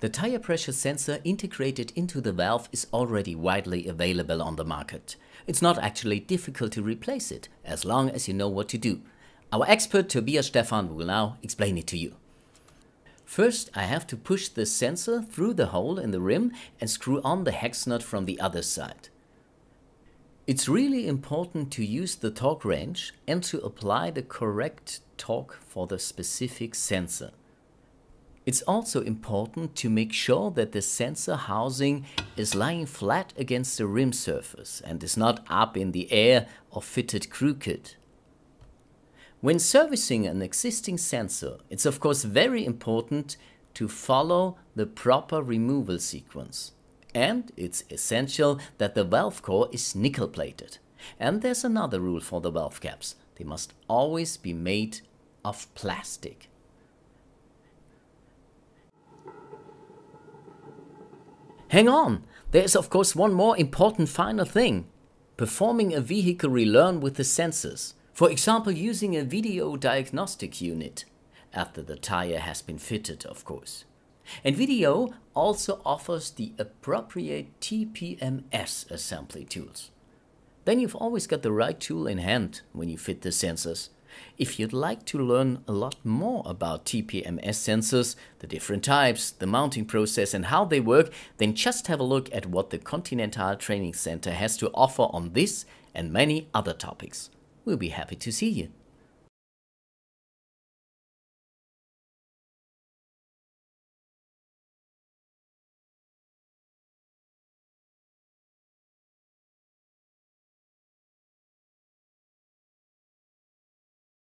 The tire pressure sensor integrated into the valve is already widely available on the market. It's not actually difficult to replace it, as long as you know what to do. Our expert Tobias Stephan will now explain it to you. First, I have to push the sensor through the hole in the rim and screw on the hex nut from the other side. It's really important to use the torque wrench and to apply the correct torque for the specific sensor. It's also important to make sure that the sensor housing is lying flat against the rim surface and is not up in the air or fitted crooked. When servicing an existing sensor, it's of course very important to follow the proper removal sequence. And it's essential that the valve core is nickel plated. And there's another rule for the valve caps. They must always be made of plastic. Hang on, there is of course one more important final thing. Performing a vehicle relearn with the sensors. For example, using a VDO diagnostic unit. After the tire has been fitted, of course. And VDO also offers the appropriate TPMS assembly tools. Then you've always got the right tool in hand when you fit the sensors. If you'd like to learn a lot more about TPMS sensors, the different types, the mounting process and how they work, then just have a look at what the Continental Training Center has to offer on this and many other topics. We'll be happy to see you.